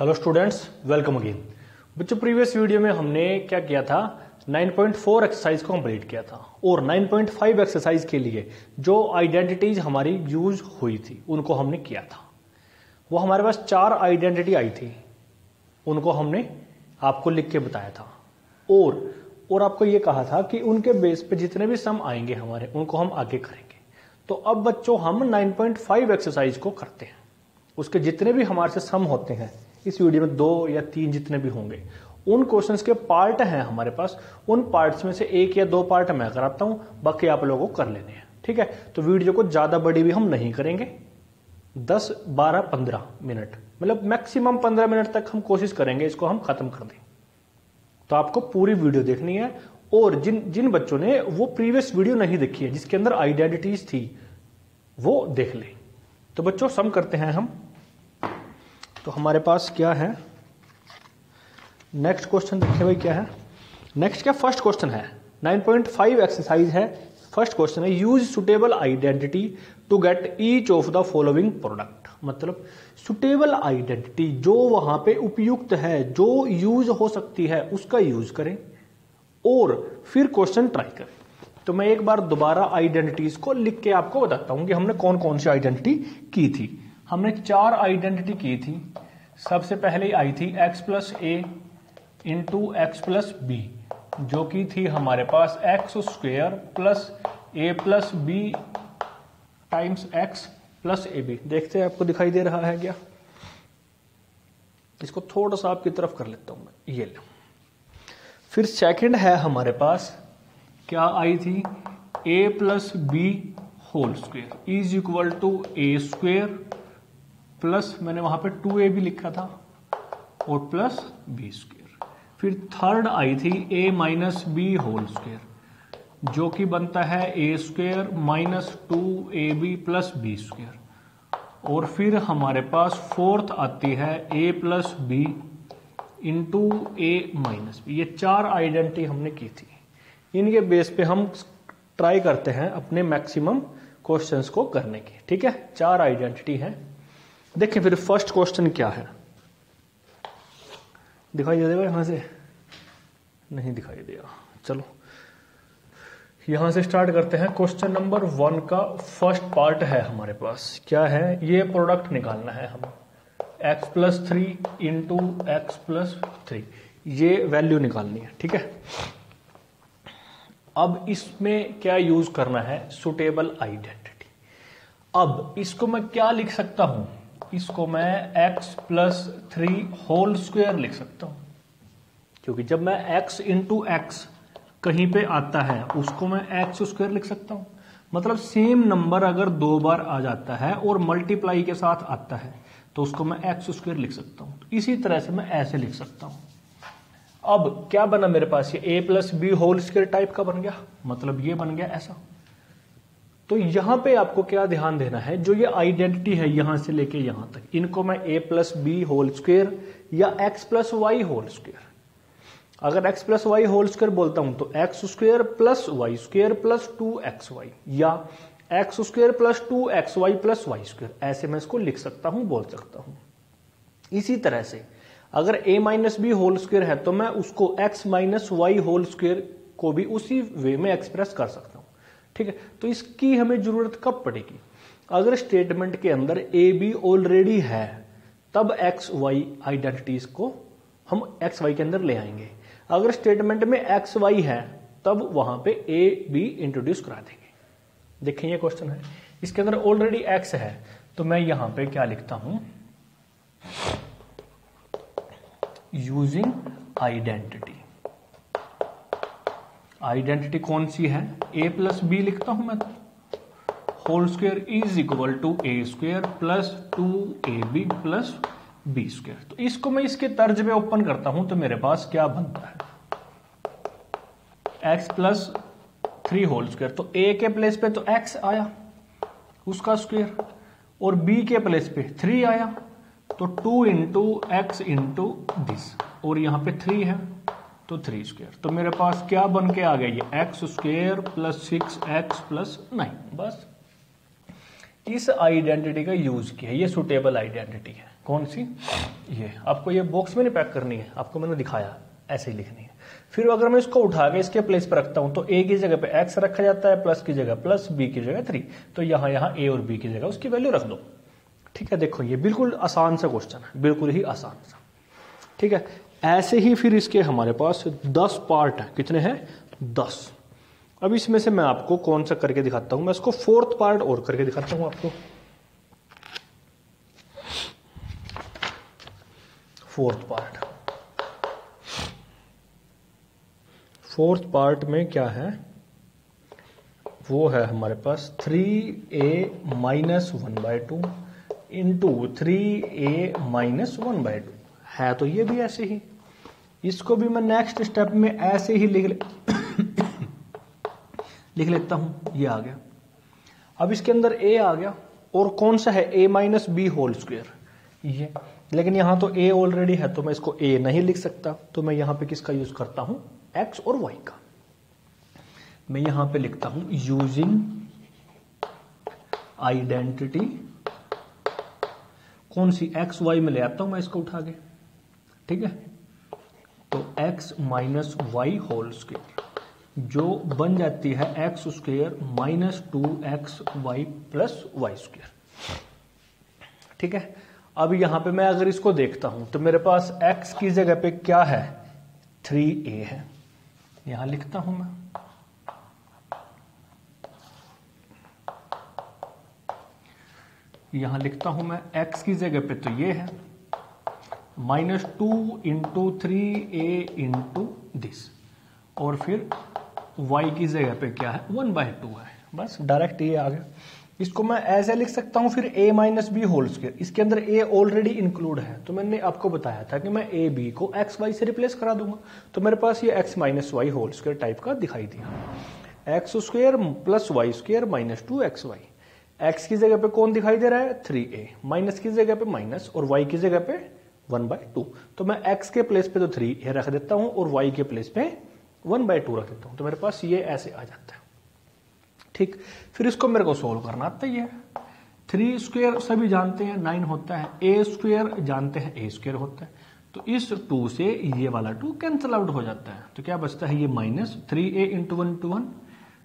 Hello students welcome again बच्चों previous video में हमने क्या किया था? 9.4 एक्सरसाइज को कंप्लीट किया था और 9.5 एक्सरसाइज के लिए जो आइडेंटिटीज हमारी यूज़ हुई थी, उनको हमने किया था। वो हमारे पास चार आइडेंटिटी आई थी, उनको हमने आपको लिख के बताया था। और और आपको ये कहा था कि उनके बेस पे जितने भी सम आएँगे हमारे, उनको हम आगे करेंगे। तो अब बच्चों, हम 9.5 एक्सरसाइज को करते हैं। उसके जितने भी हमारे से सम होते हैं इस वीडियो में दो या तीन जितने भी होंगे। उन क्वेश्चंस के पार्ट हैं हमारे पास। उन पार्ट्स में से एक या दो पार्ट मैं कराता हूँ, बाकी आप लोगों को कर लेने हैं। ठीक है? तो वीडियो को ज़्यादा बड़ी भी हम नहीं करेंगे। दस, बारह, पंद्रह मिनट। मतलब मैक्सिमम पंद्रह मिनट तक हम कोशिश करेंगे, इसको हम खत्म कर दें। तो आपको पूरी वीडियो देखनी है। और जिन जिन बच्चों ने वो प्रीवियस वीडियो नहीं देखी है, जिसके अंदर आइडेंटिटीज थी, वो देख लें। तो बच्चों सम करते हैं हम। तो हमारे पास क्या है? नेक्स्ट क्वेश्चन देखिए भाई क्या है? नेक्स्ट क्या? फ़र्स्ट क्वेश्चन है। 9.5 एक्सरसाइज है। फ़र्स्ट क्वेश्चन है use suitable identity to get each of the following product मतलब सुटेबल आइडेंटिटी जो वहाँ पे उपयुक्त है, जो यूज़ हो सकती है, उसका यूज़ करें। और फिर क्वेश्चन ट्राई करें। तो मैं एक बार दोबारा आइडेंटिटीज को लिख के आपको बताता हूँ कि हमने कौन कौन सी आइडेंटिटी की थी। हमने चार आइडेंटिटी की थी। सबसे पहले आई थी x plus A into X plus B जो कि थी हमारे पास X square plus A plus B times X plus A B देखते हैं आपको दिखाई दे रहा है क्या? इसको थोड़ा सा आपकी तरफ़ कर लेता हूँ मैं। ये ले। फिर सेकंड है हमारे पास, क्या आई थी? A plus B whole square is equal to A square plus मैंने वहाँ पे टू ए भी लिखा था और प्लस बी स्क्वेयर। फिर थर्ड आई थी A minus B whole square, जो कि बनता है A square minus two A B plus B square. और फिर हमारे पास फोर्थ आती है A plus B into A minus B. ये चार आइडेंटिटी हमने की थी। इनके बेस पे हम ट्राई करते हैं अपने मैक्सिमम क्वेश्चंस को करने की। ठीक है? चार आइडेंटिटी है। देखिए, फिर फ़र्स्ट क्वेश्चन क्या है? दिखाई दे यहाँ से? नहीं दिखाई देगा चलो। यहाँ से स्टार्ट करते हैं। क्वेश्चन नंबर वन का फ़र्स्ट पार्ट है हमारे पास। क्या है? ये प्रोडक्ट निकालना है हम। X plus three into X plus three ये वैल्यू निकालनी है, ठीक है? अब इसमें क्या यूज़ करना है? सुटेबल आइडेंटिटी अब इसको मैं क्या लिख सकता हूँ? इसको मैं x plus three whole square लिख सकता हूँ। क्योंकि जब मैं x इंटू एक्स कहीं पे आता है, उसको मैं एक्स स्क्वेयर लिख सकता हूँ। मतलब सेम नंबर अगर दो बार आ जाता है और मल्टीप्लाई के साथ आता है तो उसको मैं एक्स स्क्वेयर लिख सकता हूँ। तो इसी तरह से मैं ऐसे लिख सकता हूँ। अब क्या बना मेरे पास ये a plus B whole square type का बन गया? मतलब ये बन गया ऐसा। तो यहाँ पे आपको क्या ध्यान देना है? जो ये आइडेंटिटी है यहाँ से लेके यहाँ तक। इनको मैं A plus B whole square या X plus Y whole square अगर X plus Y whole square बोलता हूँ तो X square plus Y square plus two X Y या X square plus two X Y plus Y square ऐसे मैं इसको लिख सकता हूँ, बोल सकता हूँ। इसी तरह से अगर A minus B whole square है तो मैं उसको X minus Y whole square को भी उसी वे में एक्सप्रेस कर सकता हूँ। ठीक है? तो इसकी हमें ज़रूरत कब पड़ेगी? अगर स्टेटमेंट के अंदर ए बी ऑलरेडी है, तब एक्स वाई आइडेंटिटीज को हम एक्स वाई के अंदर ले आएँगे। अगर स्टेटमेंट में एक्स वाई है, तब वहाँ पे ए बी इंट्रोड्यूस करा देंगे। देखें ये क्वेश्चन है। इसके अंदर ऑलरेडी एक्स है तो मैं यहाँ पे क्या लिखता हूँ? यूजिंग आइडेंटिटी आइडेंटिटी कौन सी है? ए प्लस बी लिखता हूँ मैं whole square is equal to A square plus two A B plus B square तो इसको मैं इसके तर्ज में ओपन करता हूँ तो मेरे पास क्या बनता है? X plus three whole square तो ए के प्लेस पे तो एक्स आया, उसका स्क्वेयर और बी के प्लेस पे थ्री आया तो two into X into this और यहाँ पे थ्री है। तो थ्री स्क्वेयर तो मेरे पास क्या बन के आ गया? ये X square plus six X plus nine बस। इस आइडेंटिटी का यूज़ किया। ये सुटेबल आइडेंटिटी है। कौन सी? ये। आपको ये बॉक्स में नहीं पैक करनी है। आपको मैंने दिखाया। ऐसे ही लिखनी है। फिर अगर मैं इसको उठा के इसके प्लेस पर रखता हूँ तो ए की जगह पे एक्स रखा जाता है प्लस की जगह प्लस बी की जगह थ्री तो यहाँ यहाँ ए और बी की जगह उसकी वैल्यू रख दो। ठीक है? देखो, ये बिल्कुल आसान सा क्वेश्चन है। बिल्कुल ही आसान सा। ठीक है? ऐसे ही फिर इसके हमारे पास दस पार्ट है। कितने हैं? दस। अब इसमें से मैं आपको कौन सा करके दिखाता हूँ? मैं इसको फोर्थ पार्ट और करके दिखाता हूँ आपको। फोर्थ पार्ट फोर्थ पार्ट में क्या है? वो है हमारे पास three A minus one by two into three A minus one by two है तो ये भी ऐसे ही। इसको भी मैं नेक्स्ट स्टेप में ऐसे ही लिख ले, लिख लेता हूँ, ये आ गया। अब इसके अंदर ए आ गया, और कौन सा है? A minus B whole square ये, लेकिन यहाँ तो ए ऑलरेडी है तो मैं इसको ए नहीं लिख सकता तो मैं यहाँ पे किसका यूज़ करता हूँ? एक्स और वाई का। मैं यहाँ पे लिखता हूँ यूजिंग आइडेंटिटी कौन सी एक्स वाई में ले आता हूँ मैं इसको उठा के। ठीक है? तो X minus Y whole square जो बन जाती है X square minus two X Y plus Y square ठीक है? अब यहाँ पे मैं अगर इसको देखता हूँ तो मेरे पास एक्स की जगह पे क्या है? थ्री ए है। यहाँ लिखता हूँ मैं। यहाँ लिखता हूँ मैं x की जगह पे तो ये है। Minus two into three A into this और फिर y की जगह पे क्या है? वन बाय टू है। बस डायरेक्ट ये आ गया। इसको मैं ऐसे लिख सकता हूँ, फिर a minus B whole square इसके अंदर a ऑलरेडी इंक्लूड है। तो मैंने आपको बताया था कि मैं ए बी को एक्स वाई से रिप्लेस करा दूँगा। तो मेरे पास ये X minus Y whole square type का दिखाई दिया। X square plus Y square minus two X Y X की जगह पे कौन दिखाई दे रहा है? थ्री ए माइनस की जगह पे माइनस और वाई की जगह पे वन बाय टू। तो मैं एक्स के प्लेस पे तो थ्री ए रख देता हूँ और वाई के प्लेस पे वन बाय टू रख देता हूँ। तो मेरे पास ये ऐसे आ जाता है। ठीक? फिर इसको मेरे को सोल्व करना आता ही है। थ्री स्क्वेयर सभी जानते हैं नाइन होता है। ए स्क्वेयर जानते हैं ए स्क्वेयर होता है। तो इस टू से ये वाला टू कैंसल आउट हो जाता है। तो क्या बचता है? ये minus three A into one two one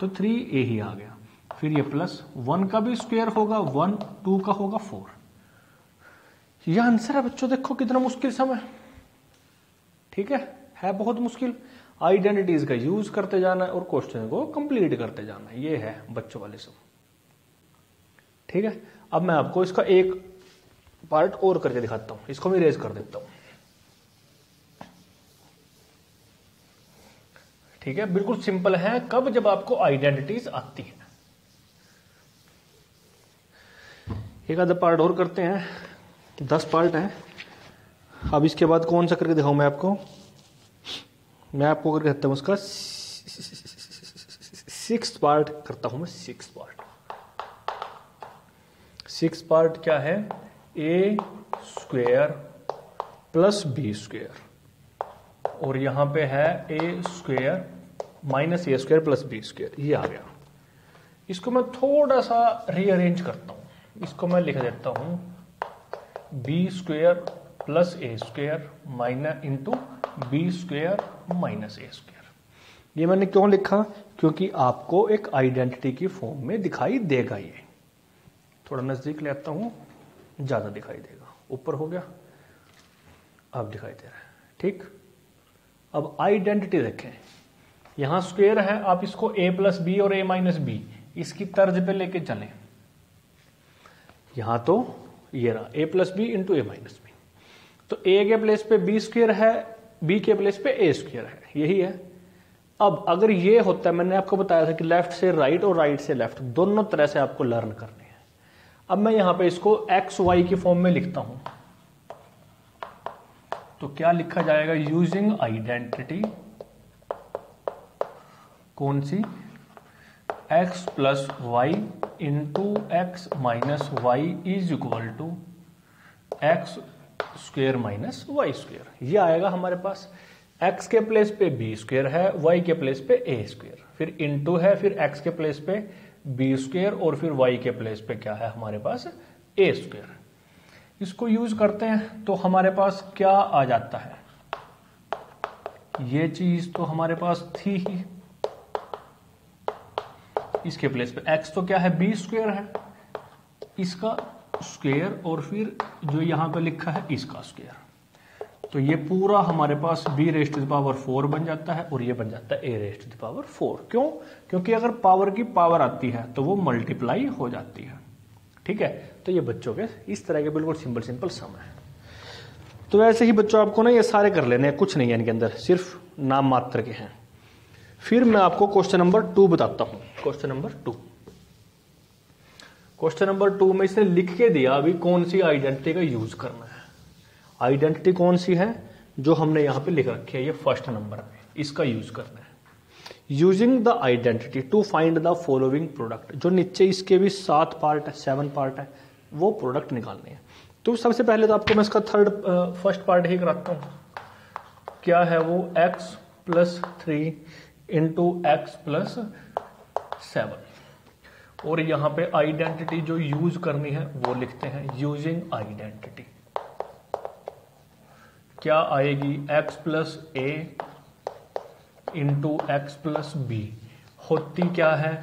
तो थ्री ए ही आ गया। फिर ये प्लस वन का भी स्क्वेयर होगा वन टू का होगा फोर यह आंसर है बच्चों, देखो कितना मुश्किल समय। ठीक है? है बहुत मुश्किल। आइडेंटिटीज का यूज़ करते जाना और क्वेश्चन को कंप्लीट करते जाना ये है बच्चों वाले सब। ठीक है? अब मैं आपको इसका एक पार्ट और करके दिखाता हूँ। इसको मैं रेज कर देता हूँ। ठीक है? बिल्कुल सिंपल है। कब जब आपको आइडेंटिटीज आती है। एक आधा पार्ट और करते हैं। दस पार्ट हैं। अब इसके बाद कौन सा करके दिखाऊँ मैं आपको? मैं आपको करके कहता हूँ उसका सिक्स पार्ट करता हूँ मैं सिक्स पार्ट सिक्स पार्ट क्या है? A square plus B square और यहाँ पे है A square minus A square plus B square ये आ गया। इसको मैं थोड़ा सा रीअरेंज करता हूँ। इसको मैं लिख देता हूँ। B square plus A square minus into B square minus A square ये मैंने क्यों लिखा? क्योंकि आपको एक आइडेंटिटी की फॉर्म में दिखाई देगा ये। थोड़ा नज़दीक ले आता हूँ, ज़्यादा दिखाई देगा। ऊपर हो गया, अब दिखाई दे रहा है। ठीक? अब आइडेंटिटी देखें। यहाँ स्क्वेयर है, आप इसको ए प्लस बी और ए माइनस बी इसकी तर्ज पे लेके चलें। यहाँ तो ये रहा A plus B into A minus B तो ए के प्लेस पे बी स्क्वेयर है बी के प्लेस पे ए स्क्वेयर है, यही है। अब अगर ये होता है, मैंने आपको बताया था कि लेफ़्ट से राइट और राइट से लेफ़्ट दोनों तरह से आपको लर्न करने हैं। अब मैं यहाँ पे इसको एक्स वाई के फॉर्म में लिखता हूँ। तो क्या लिखा जाएगा? यूजिंग आइडेंटिटी कौन सी? X plus Y into X minus Y is equal to X square minus Y square ये आएगा हमारे पास। x के प्लेस पे बी स्क्वेयर है, y के प्लेस पे ए स्क्वेयर फिर इंटू है, फिर x के प्लेस पे बी स्क्वेयर और फिर वाई के प्लेस पे क्या है हमारे पास? ए स्क्वेयर इसको यूज़ करते हैं तो हमारे पास क्या आ जाता है? ये चीज़ तो हमारे पास थी ही। इसके प्लेस पे। X तो क्या है? बी स्क्वेयर है। इसका स्क्वेयर और फिर जो यहाँ पे लिखा है, इसका स्क्वेयर तो ये पूरा हमारे पास b raised to power four बन जाता है और ये बन जाता है a raised to power four क्यों? क्योंकि अगर पावर की पावर आती है तो वो मल्टीप्लाई हो जाती है। ठीक है? तो ये बच्चों के इस तरह के बिल्कुल सिंपल सिंपल सम है। तो ऐसे ही बच्चों, आपको ना ये सारे कर लेने हैं। कुछ नहीं है इनके अंदर, सिर्फ़ नाम मात्र के हैं। फिर मैं आपको क्वेश्चन नंबर टू बताता हूँ। Question number two question number two में इसने लिख के दिया अभी कौन सी आइडेंटिटी का यूज़ करना है। आइडेंटिटी कौन सी है? जो हमने यहाँ पे लिख रखी है, ये फ़र्स्ट नंबर में। इसका यूज़ करना है। Using the identity to find the following product जो नीचे इसके भी सात पार्ट है सेवन पार्ट है, वो प्रोडक्ट निकालने हैं। तो सबसे पहले तो आपको मैं इसका थर्ड फ़र्स्ट पार्ट ही कराता हूँ। क्या है वो? X plus three into x plus seven और यहाँ पे आइडेंटिटी जो यूज़ करनी है, वो लिखते हैं यूजिंग आइडेंटिटी क्या आएगी x plus a into x plus b होती क्या है?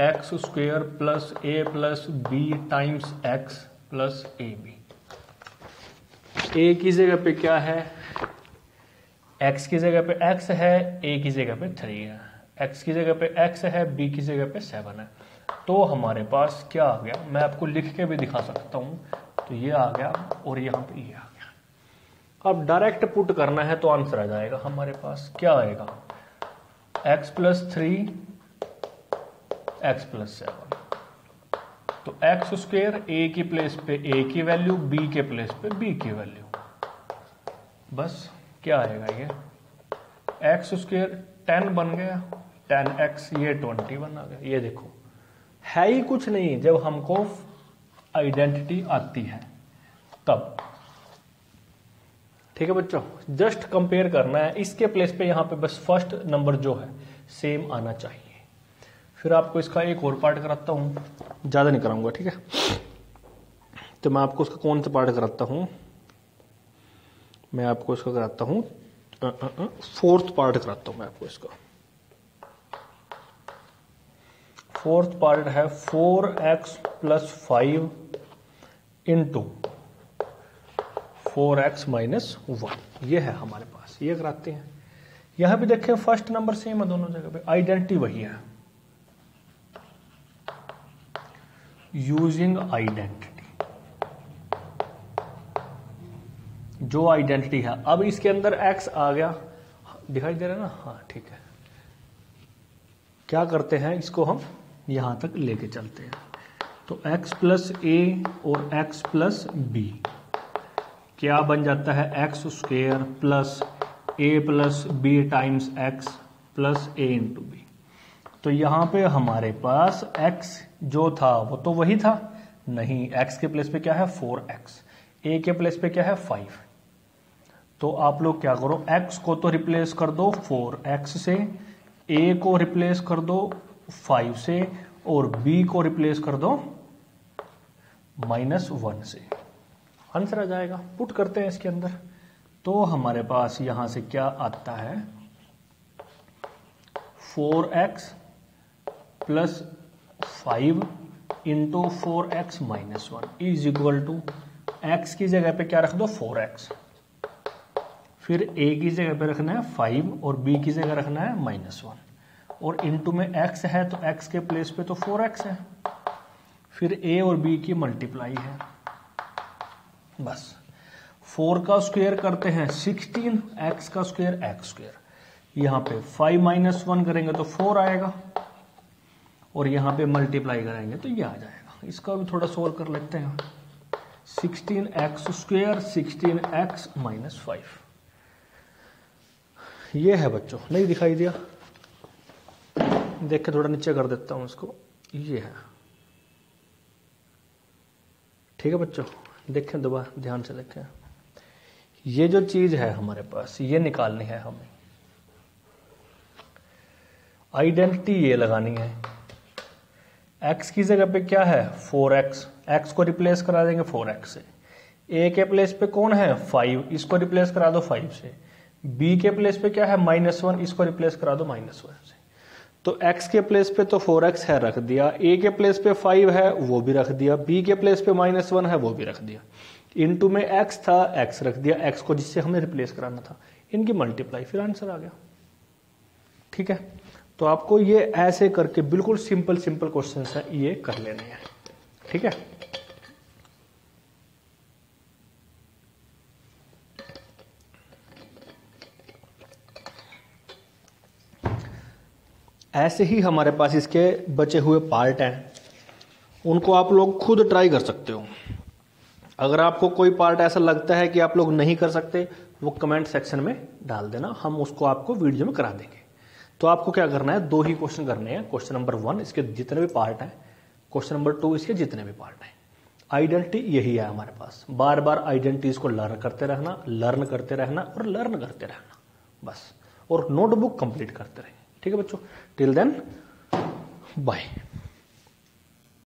X square plus a plus b times x plus a b a की जगह पे क्या है? X की जगह पे x है, a की जगह पे थ्री है। X की जगह पे x है, b की जगह पे सेवन है। तो हमारे पास क्या आ गया? मैं आपको लिख के भी दिखा सकता हूँ। तो ये आ गया और यहाँ पे ये आ गया। अब डायरेक्ट पुट करना है तो आंसर आ जाएगा। हमारे पास क्या आएगा? X plus three x plus seven तो एक्स स्क्वेयर ए की प्लेस पे ए की वैल्यू बी के प्लेस पे बी की वैल्यू बस। क्या आएगा ये? एक्स स्क्वेयर टेन बन गया टेन एक्स ये ट्वेंटी वन आ गया। ये देखो, है ही कुछ नहीं जब हमको आइडेंटिटी आती है। तब। ठीक है बच्चों जस्ट कंपेयर करना है। इसके प्लेस पे यहाँ पे बस फ़र्स्ट नंबर जो है सेम आना चाहिए। फिर आपको इसका एक और पार्ट कराता हूँ। ज़्यादा नहीं कराऊँगा, ठीक है? तो मैं आपको उसका कौन सा पार्ट कराता हूँ? मैं आपको इसका कराता हूँ। फोर्थ पार्ट कराता हूँ मैं आपको इसका। फोर्थ पार्ट है four x plus five into four x minus one. ये है हमारे पास, ये कराते हैं। यहाँ भी देखें, फ़र्स्ट नंबर सेम है दोनों जगह पे, आइडेंटिटी वही है। Using identity. जो आइडेंटिटी है। अब इसके अंदर एक्स आ गया। दिखाई दे रहा है ना? हाँ ठीक है। क्या करते हैं? इसको हम यहाँ तक लेके चलते हैं। तो x प्लस ए और x प्लस बी क्या बन जाता है? X square plus a plus b times x plus a into b तो यहाँ पे हमारे पास x जो था, वो तो वही था? नहीं, x के प्लेस पे क्या है? फोर एक्स ए के प्लेस पे क्या है? फाइव तो आप लोग क्या करो, x को तो रिप्लेस कर दो फोर एक्स से, a को रिप्लेस कर दो फाइव से, और b को रिप्लेस कर दो माइनस वन से। आंसर आ जाएगा। पुट करते हैं इसके अंदर। तो हमारे पास यहाँ से क्या आता है? Four x plus five into four x minus one is equal to x की जगह पे क्या रख दो? फोर एक्स फिर ए की जगह पे रखना है फाइव और बी की जगह रखना है माइनस वन और इंटू में एक्स है तो एक्स के प्लेस पे तो फोर एक्स है. फिर ए और बी की मल्टीप्लाई है. बस. फोर का स्क्वेयर करते हैं सिक्सटीन एक्स का स्क्वेयर एक्स स्क्वेयर यहाँ पे फाइव माइनस वन करेंगे तो फोर आएगा. और यहाँ पे मल्टीप्लाई करेंगे तो ये आ जाएगा. इसका भी थोड़ा सोल्व कर लेते हैं. Sixteen x square sixteen x minus five ये है बच्चों, नहीं दिखाई दिया। देख के थोड़ा नीचे कर देता हूँ इसको। ये है। ठीक है बच्चों, देखें दोबारा, ध्यान से देखें। ये जो चीज़ है हमारे पास, ये निकालनी है हमें। आइडेंटिटी ये लगानी है। एक्स की जगह पे क्या है? फोर एक्स एक्स को रिप्लेस करा देंगे फोर एक्स से। ए के प्लेस पे कौन है? फाइव इसको रिप्लेस करा दो फाइव से। बी के प्लेस पे क्या है? माइनस वन इसको रिप्लेस करा दो माइनस वन से। तो x के प्लेस पे तो 4x है, रख दिया। A के प्लेस पे 5 है, वो भी रख दिया। B के प्लेस पे माइनस वन है, वो भी रख दिया। इनटू में x था, x रख दिया। X को जिससे हमें रिप्लेस कराना था। इनकी मल्टीप्लाई फिर आंसर आ गया। ठीक है? तो आपको ये ऐसे करके बिल्कुल सिंपल सिंपल क्वेश्चन है, ये कर लेने हैं। ठीक है? ऐसे ही हमारे पास इसके बचे हुए पार्ट हैं। उनको आप लोग खुद ट्राई कर सकते हो। अगर आपको कोई पार्ट ऐसा लगता है कि आप लोग नहीं कर सकते, वो कमेंट सेक्शन में डाल देना। हम उसको आपको वीडियो में करा देंगे। तो आपको क्या करना है? दो ही क्वेश्चन करने हैं। क्वेश्चन नंबर वन इसके जितने भी पार्ट हैं। क्वेश्चन नंबर टू इसके जितने भी पार्ट हैं। आइडेंटिटी यही है हमारे पास। बार बार आइडेंटिटीज को लर्न करते रहना लर्न करते रहना और लर्न करते रहना। बस। और नोटबुक कंप्लीट करते रहें। ठीक है बच्चों टिल देन बाय